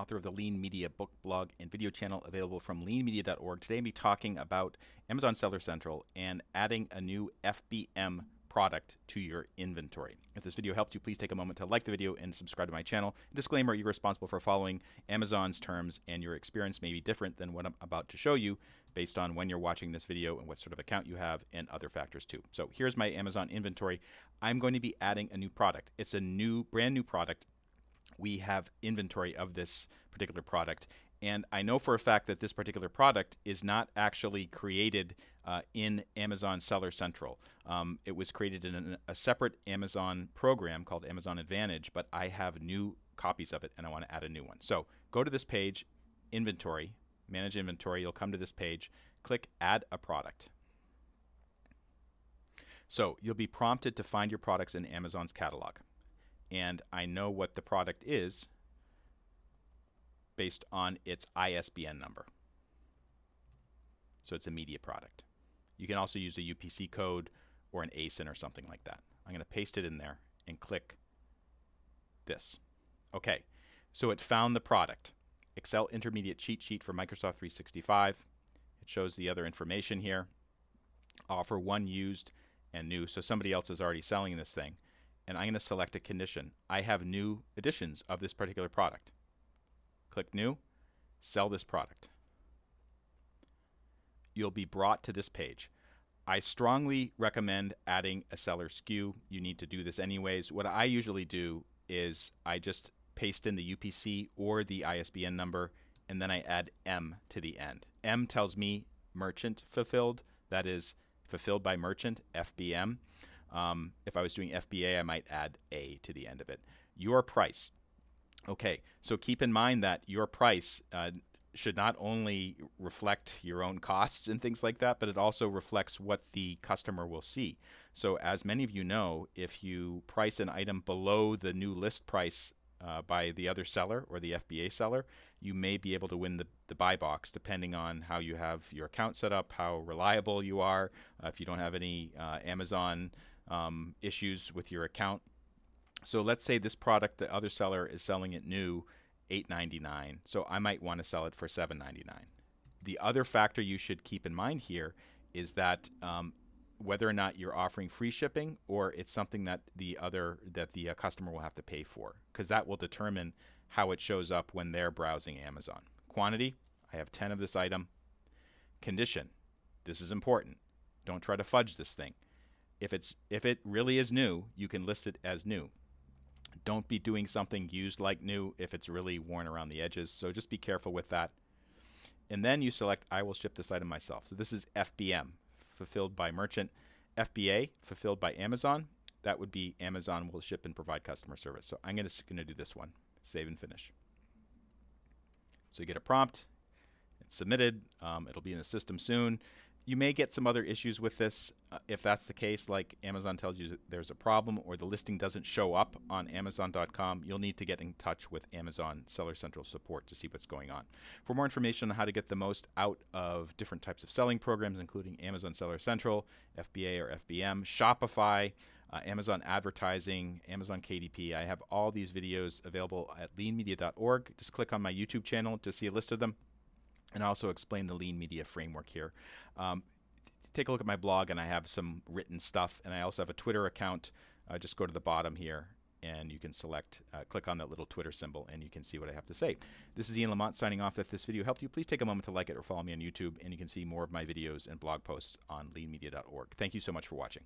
author of the Lean Media book, blog, and video channel available from leanmedia.org. Today, I'm be talking about Amazon Seller Central and adding a new FBM product to your inventory. If this video helped you, please take a moment to like the video and subscribe to my channel. Disclaimer, you're responsible for following Amazon's terms and your experience may be different than what I'm about to show you based on when you're watching this video and what sort of account you have and other factors too. So here's my Amazon inventory. I'm going to be adding a new product. It's a new, brand new product. We have inventory of this particular product and I know for a fact that this particular product is not actually created uh, in Amazon Seller Central. Um, it was created in an, a separate Amazon program called Amazon Advantage, but I have new copies of it and I want to add a new one. So go to this page, Inventory, Manage Inventory. You'll come to this page, click Add a Product. So you'll be prompted to find your products in Amazon's catalog. And I know what the product is based on its ISBN number. So it's a media product. You can also use a UPC code or an ASIN or something like that. I'm going to paste it in there and click this. Okay, so it found the product. Excel Intermediate Cheat Sheet for Microsoft 365. It shows the other information here. Offer one used and new. So somebody else is already selling this thing. And I'm going to select a condition. I have new editions of this particular product. Click New, sell this product. You'll be brought to this page. I strongly recommend adding a seller SKU. You need to do this anyways. What I usually do is I just paste in the UPC or the ISBN number, and then I add M to the end. M tells me merchant fulfilled, that is fulfilled by merchant, FBM. Um, if I was doing FBA, I might add A to the end of it. Your price. Okay, so keep in mind that your price uh, should not only reflect your own costs and things like that, but it also reflects what the customer will see. So, as many of you know, if you price an item below the new list price uh, by the other seller or the FBA seller, you may be able to win the, the buy box depending on how you have your account set up, how reliable you are, uh, if you don't have any uh, Amazon um, issues with your account so let's say this product, the other seller is selling it new, $8.99. So I might want to sell it for $7.99. The other factor you should keep in mind here is that um, whether or not you're offering free shipping or it's something that the other that the uh, customer will have to pay for, because that will determine how it shows up when they're browsing Amazon. Quantity, I have 10 of this item. Condition, this is important. Don't try to fudge this thing. If it's if it really is new, you can list it as new. Don't be doing something used like new if it's really worn around the edges. So just be careful with that. And then you select I will ship this item myself. So this is FBM, fulfilled by merchant. FBA, fulfilled by Amazon. That would be Amazon will ship and provide customer service. So I'm going to do this one. Save and finish. So you get a prompt. It's submitted. Um, it'll be in the system soon you may get some other issues with this. Uh, if that's the case, like Amazon tells you there's a problem or the listing doesn't show up on Amazon.com, you'll need to get in touch with Amazon Seller Central support to see what's going on. For more information on how to get the most out of different types of selling programs, including Amazon Seller Central, FBA or FBM, Shopify, uh, Amazon advertising, Amazon KDP. I have all these videos available at leanmedia.org. Just click on my YouTube channel to see a list of them and I also explain the lean media framework here. Um, take a look at my blog, and I have some written stuff, and I also have a Twitter account. Uh, just go to the bottom here, and you can select, uh, click on that little Twitter symbol, and you can see what I have to say. This is Ian Lamont signing off. If this video helped you, please take a moment to like it or follow me on YouTube, and you can see more of my videos and blog posts on leanmedia.org. Thank you so much for watching.